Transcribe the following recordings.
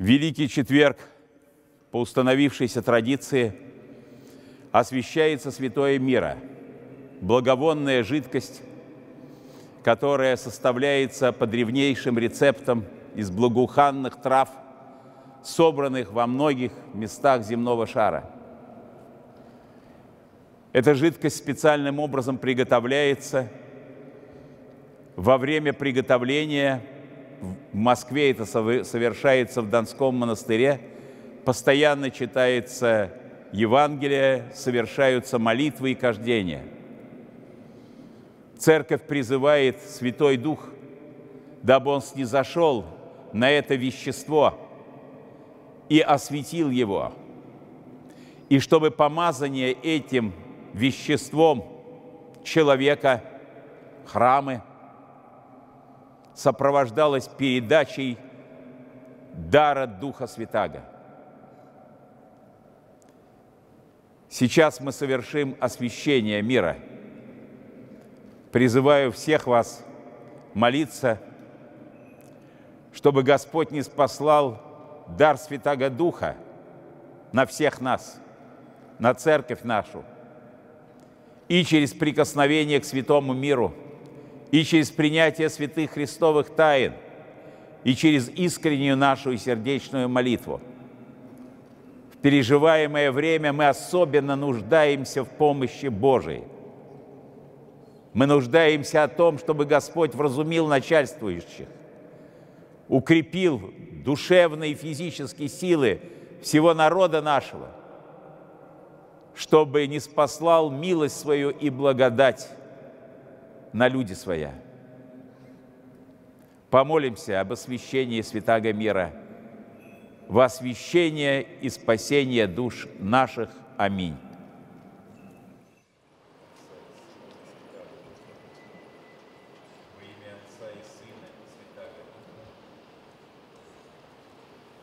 Великий четверг по установившейся традиции освящается святое мира, благовонная жидкость, которая составляется по древнейшим рецептам из благоуханных трав, собранных во многих местах земного шара. Эта жидкость специальным образом приготовляется. Во время приготовления в Москве это совершается в Донском монастыре, постоянно читается Евангелие, совершаются молитвы и кождения. Церковь призывает Святой Дух, дабы Он снизошел на это вещество и осветил его, и чтобы помазание этим веществом человека, храмы, сопровождалось передачей дара Духа Святаго. Сейчас мы совершим освящение мира. Призываю всех вас молиться, чтобы Господь не спаслал дар Святаго Духа на всех нас, на церковь нашу, и через прикосновение к святому миру, и через принятие святых христовых тайн, и через искреннюю нашу сердечную молитву. В переживаемое время мы особенно нуждаемся в помощи Божией. Мы нуждаемся о том, чтобы Господь вразумил начальствующих, укрепил душевные и физические силы всего народа нашего, чтобы не спаслал милость свою и благодать на люди своя. Помолимся об освящении святаго мира, во освящение и спасение душ наших. Аминь.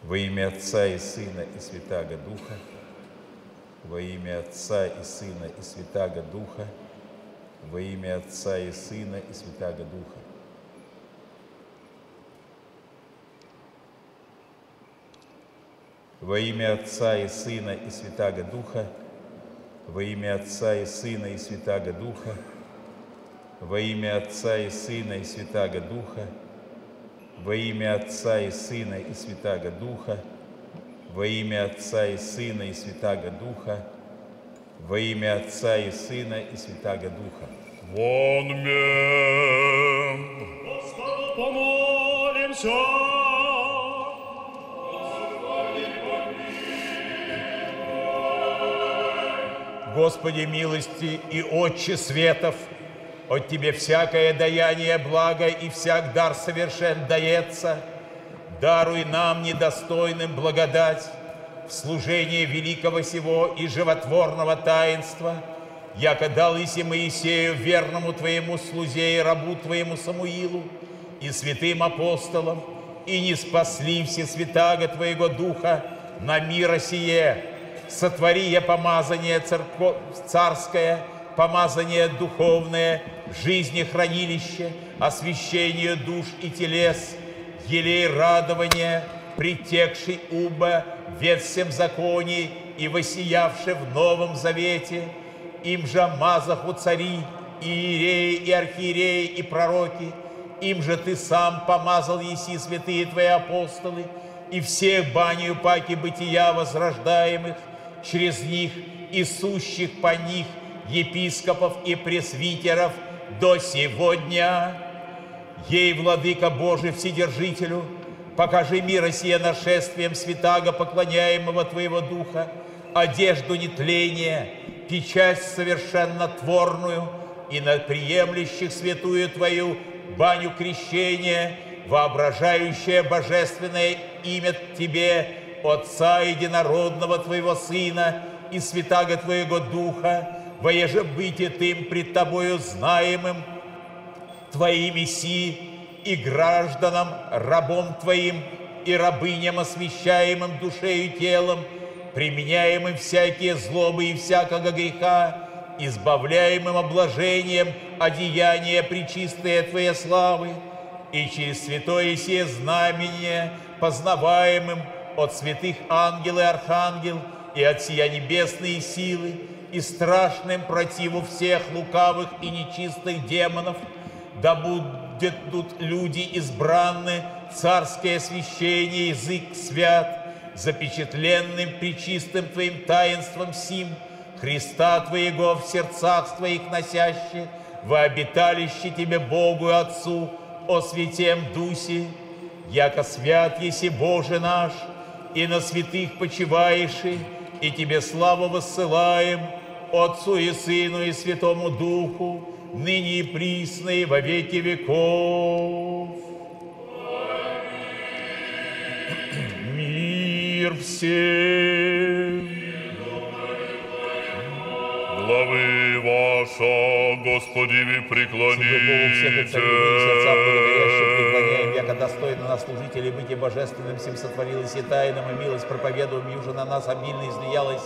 Во имя Отца и Сына и Святаго Духа, во имя Отца и Сына и Святаго Духа, во имя Отца и Сына и Святаго Духа. Во имя Отца и Сына и Святаго Духа, во имя Отца и Сына и Святаго Духа, во имя Отца и Сына и Святаго Духа, во имя Отца и Сына и Святаго Духа, во имя Отца и Сына и Святаго Духа, во имя Отца и Сына и Святаго Духа. Вон мен. Господу помолимся. Господи милости и Отче светов, от Тебе всякое даяние благо и всяк дар совершен дается. Даруй нам, недостойным, благодать в служении великого сего и животворного таинства, яко дал Иси Моисею, верному Твоему слузе и рабу Твоему Самуилу, и святым апостолам, и не спасли все святаго Твоего Духа на мира сие, сотвори я помазание церков... царское, помазание духовное, жизни хранилище, освящение душ и телес, елей радования, притекший уба вет всем законе и воссиявший в Новом Завете, им же мазах у цари, и иереи, и архиереи, и пророки, им же ты сам помазал еси святые твои апостолы, и всех банию паки бытия возрождаемых, через них и сущих по них епископов и пресвитеров до сегодня. Ей, Владыка Божий Вседержителю, покажи мира сие нашествием святаго поклоняемого Твоего Духа, одежду нетления, печать совершенно творную и на приемлющих святую Твою баню крещения, воображающее божественное имя Тебе, Отца Единородного Твоего Сына и Святаго Твоего Духа, воеже быте Тым пред Тобою знаемым, Твоими си и гражданам, рабом Твоим и рабыням, освящаемым душею и телом, применяемым всякие злобы и всякого греха, избавляемым облажением одеяния причистые Твоей славы, и через святое сие знамение, познаваемым от святых ангел и архангел, и от сия небесные силы, и страшным противу всех лукавых и нечистых демонов, да будет тут люди избранны, царское священие, язык свят, запечатленным причистым Твоим таинством сим, Христа Твоего в сердцах Твоих носяще, во обиталище Тебе Богу и Отцу, о Святем Дусе, яко свят еси Боже наш, и на святых почиваешь, и Тебе славу воссылаем, Отцу и Сыну и Святому Духу, ныне и присно и во веки веков. Мир всем! Главы ваша, Господи, ви Тебе нас служителей быть и божественным, всем сотворилось и тайным, и милость проповедуем, юже на нас обильно излиялось,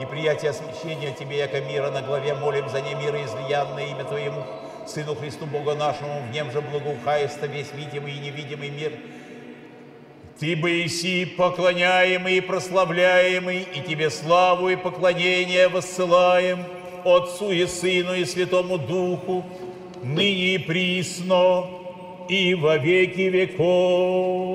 и приятие освящения Тебе, яко мира на главе, молим за не мира излиянное имя Твоему, Сыну Христу Бога нашему, в нем же благоухаеста весь видимый и невидимый мир, ты бы иси поклоняемый и прославляемый, и Тебе славу и поклонение воссылаем Отцу и Сыну и Святому Духу, ныне и присно, и во веки веков.